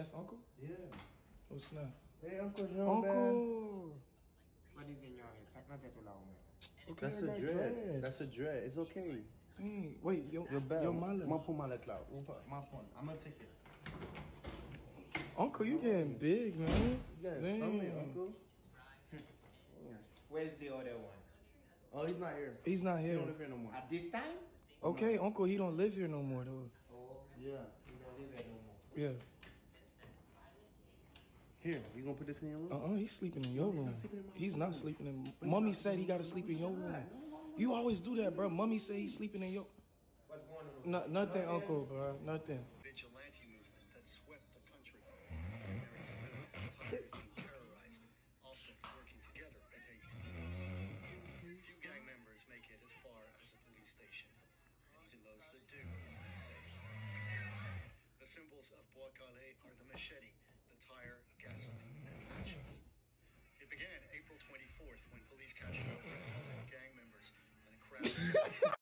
That's Uncle? Yeah. Oh, snap. Hey, Uncle Jean. Uncle! What is in your head? Sak nan tetou la ou men. Okay, That's I a got dread. dreads. That's a dread. It's okay. Dang. Wait, yo, Your bell. yo, Ma mallet. pou mallet la. Ou pa- phone. I'm gonna take it. Uncle, you getting big, man. You got a Damn. stomach, Uncle. Where's the other one? Oh, he's not here. He's not here. He don't here. live here no more. At this time? Okay, Uncle, he don't live here no more, though. Oh, Yeah. He don't live there no more. Yeah. Here, you gonna put this in your room? Uh-uh, he's sleeping in your He's not room. sleeping in my He's room. not sleeping in... Mummy said he gotta sleep in your room. You always do that, bro. Mummy said he's sleeping in your... What's going on? No, nothing, Uncle, bro. Nothing. vigilante movement that swept the country. Very civilians tired of being terrorized, often working together against police. Few gang members make it as far as a police station. And even those that do remain safe. The symbols of Bwa Kale are the machete, the tire, gasoline, and matches. It began April 24th when police captured over a gang members and a crowd.